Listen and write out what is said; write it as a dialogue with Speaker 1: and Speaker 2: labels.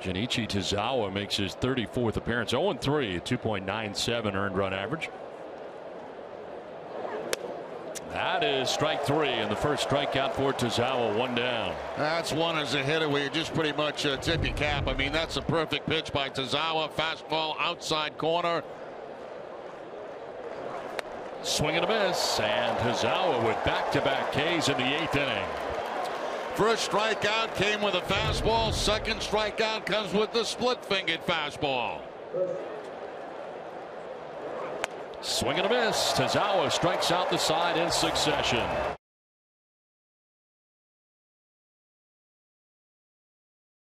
Speaker 1: Junichi Tazawa makes his 34th appearance 0 3 2.97 earned run average. That is strike three and the first strikeout for Tazawa one down.
Speaker 2: That's one as a hitter where you just pretty much uh, tip your cap. I mean that's a perfect pitch by Tazawa fastball outside corner.
Speaker 1: Swing and a miss and Tazawa with back-to-back Ks in the eighth inning.
Speaker 2: First strikeout came with a fastball. Second strikeout comes with the split-fingered fastball.
Speaker 1: Swing and a miss. Tazawa strikes out the side in succession.